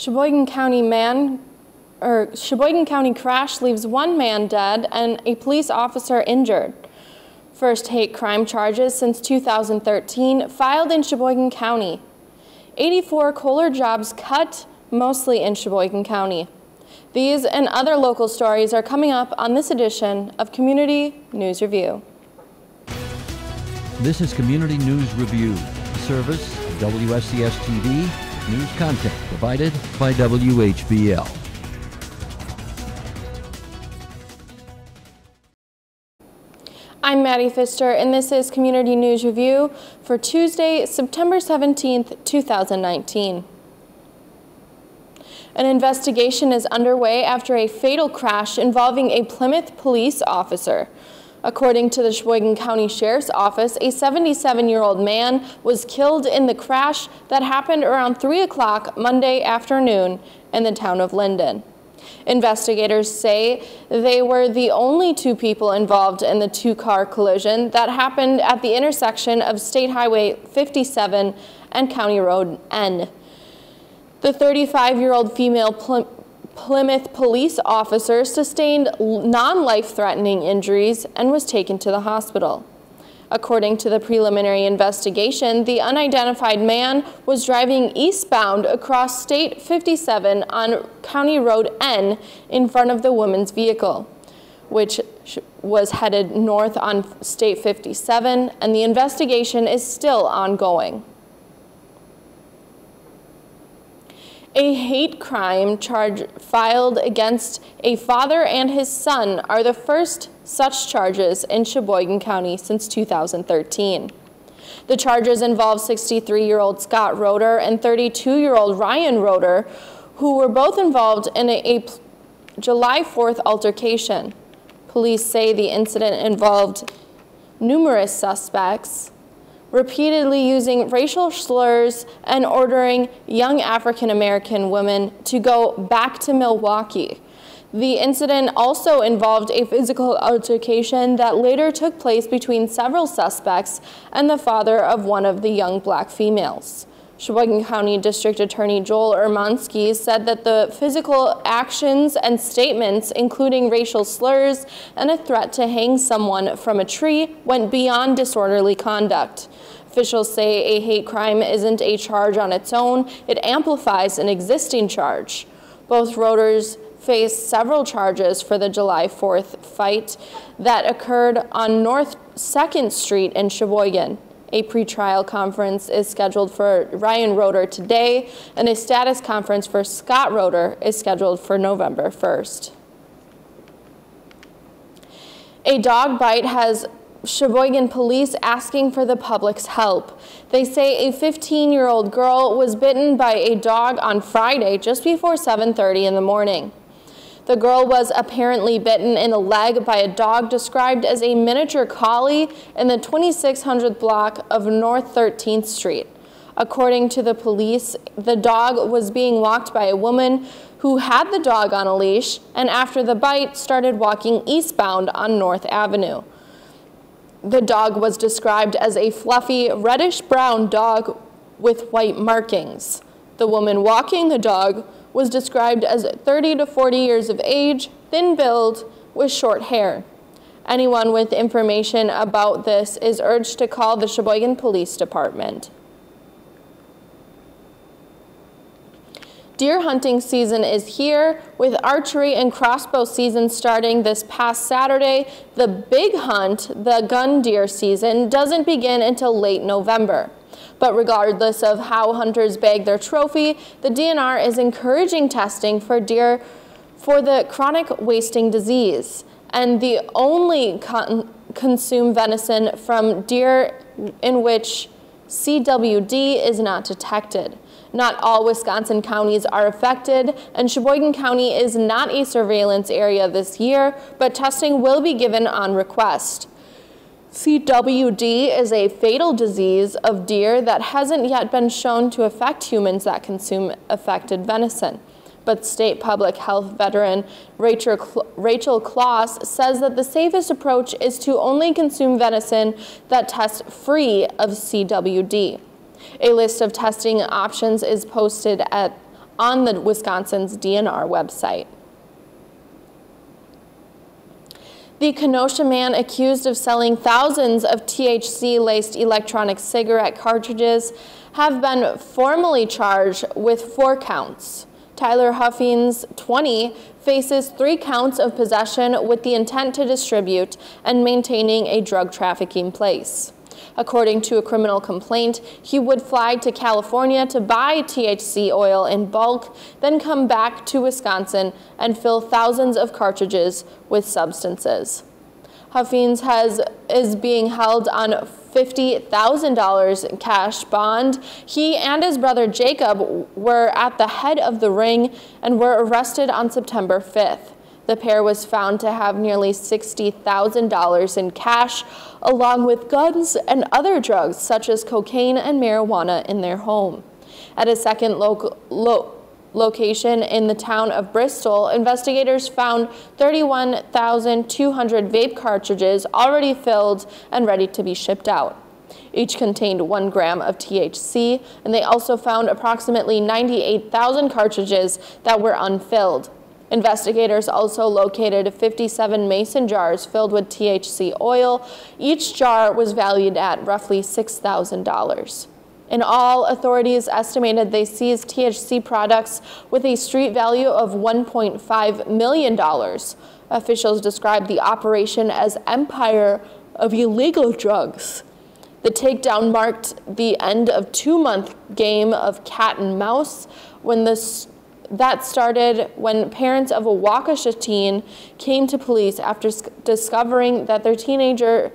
Sheboygan County man or Sheboygan County crash leaves one man dead and a police officer injured. First hate crime charges since 2013 filed in Sheboygan County. 84 Kohler jobs cut, mostly in Sheboygan County. These and other local stories are coming up on this edition of Community News Review. This is Community News Review, service WSCS TV, news content provided by WHBL. I'm Maddie Pfister, and this is Community News Review for Tuesday, September 17th, 2019. An investigation is underway after a fatal crash involving a Plymouth police officer. According to the Sheboygan County Sheriff's Office, a 77-year-old man was killed in the crash that happened around 3 o'clock Monday afternoon in the town of Lyndon. Investigators say they were the only two people involved in the two-car collision that happened at the intersection of State Highway 57 and County Road N. The 35-year-old female Plymouth police officer sustained non-life-threatening injuries and was taken to the hospital. According to the preliminary investigation, the unidentified man was driving eastbound across State 57 on County Road N in front of the woman's vehicle, which was headed north on State 57, and the investigation is still ongoing. A hate crime charge filed against a father and his son are the first such charges in Sheboygan County since 2013. The charges involve 63-year-old Scott Roeder and 32-year-old Ryan Roeder, who were both involved in a, a July 4th altercation. Police say the incident involved numerous suspects, repeatedly using racial slurs and ordering young African American women to go back to Milwaukee. The incident also involved a physical altercation that later took place between several suspects and the father of one of the young black females. Sheboygan County District Attorney Joel Urmanski said that the physical actions and statements, including racial slurs and a threat to hang someone from a tree, went beyond disorderly conduct. Officials say a hate crime isn't a charge on its own, it amplifies an existing charge. Both Roeders face several charges for the July 4th fight that occurred on North 2nd Street in Sheboygan. A pretrial conference is scheduled for Ryan Roeder today, and a status conference for Scott Roeder is scheduled for November 1st. A dog bite has Sheboygan police asking for the public's help. They say a 15-year-old girl was bitten by a dog on Friday just before 7.30 in the morning. The girl was apparently bitten in the leg by a dog described as a miniature collie in the 2600 block of North 13th Street. According to the police, the dog was being walked by a woman who had the dog on a leash and after the bite started walking eastbound on North Avenue. The dog was described as a fluffy reddish-brown dog with white markings. The woman walking the dog was described as 30 to 40 years of age, thin build, with short hair. Anyone with information about this is urged to call the Sheboygan Police Department. Deer hunting season is here with archery and crossbow season starting this past Saturday. The big hunt, the gun deer season, doesn't begin until late November. But regardless of how hunters bag their trophy, the DNR is encouraging testing for deer for the chronic wasting disease. And the only con consume venison from deer in which CWD is not detected. Not all Wisconsin counties are affected, and Sheboygan County is not a surveillance area this year, but testing will be given on request. CWD is a fatal disease of deer that hasn't yet been shown to affect humans that consume affected venison. But state public health veteran Rachel, Rachel Klos says that the safest approach is to only consume venison that tests free of CWD. A list of testing options is posted at on the Wisconsin's DNR website. The Kenosha man accused of selling thousands of THC-laced electronic cigarette cartridges have been formally charged with four counts. Tyler Huffhines, 20, faces three counts of possession with the intent to distribute and maintaining a drug trafficking place. According to a criminal complaint, he would fly to California to buy THC oil in bulk, then come back to Wisconsin and fill thousands of cartridges with substances. Huffhines has is being held on $50,000 cash bond. He and his brother Jacob were at the head of the ring and were arrested on September 5th. The pair was found to have nearly $60,000 in cash, along with guns and other drugs such as cocaine and marijuana in their home. At a second lo location in the town of Bristol, investigators found 31,200 vape cartridges already filled and ready to be shipped out. Each contained one gram of THC, and they also found approximately 98,000 cartridges that were unfilled. Investigators also located 57 mason jars filled with THC oil. Each jar was valued at roughly $6,000. In all, authorities estimated they seized THC products with a street value of $1.5 million. Officials described the operation as empire of illegal drugs. The takedown marked the end of two-month game of cat and mouse when the that started when parents of a Waukesha teen came to police after discovering that their teenager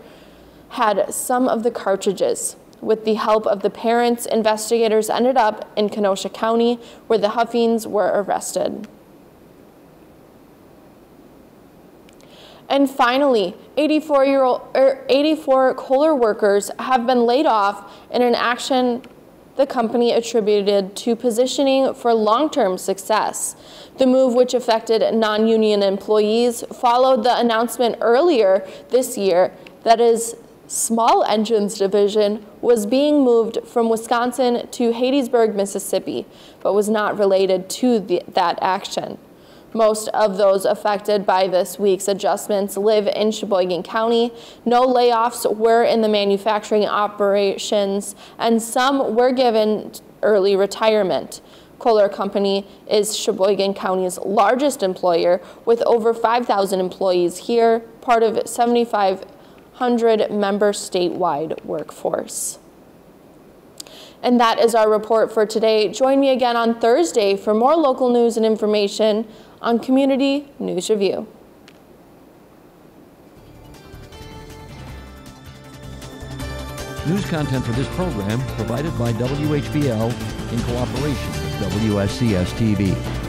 had some of the cartridges. With the help of the parents, investigators ended up in Kenosha County where the Huffhines were arrested. And finally, 84 year old, er, 84 Kohler workers have been laid off in an action the company attributed to positioning for long-term success. The move, which affected non-union employees, followed the announcement earlier this year that is small engines division was being moved from Wisconsin to Hattiesburg, Mississippi, but was not related to the, that action. Most of those affected by this week's adjustments live in Sheboygan County. No layoffs were in the manufacturing operations, and some were given early retirement. Kohler Company is Sheboygan County's largest employer with over 5,000 employees here, part of 7,500 member statewide workforce. And that is our report for today. Join me again on Thursday for more local news and information on Community News Review. News content for this program provided by WHBL in cooperation with WSCS TV.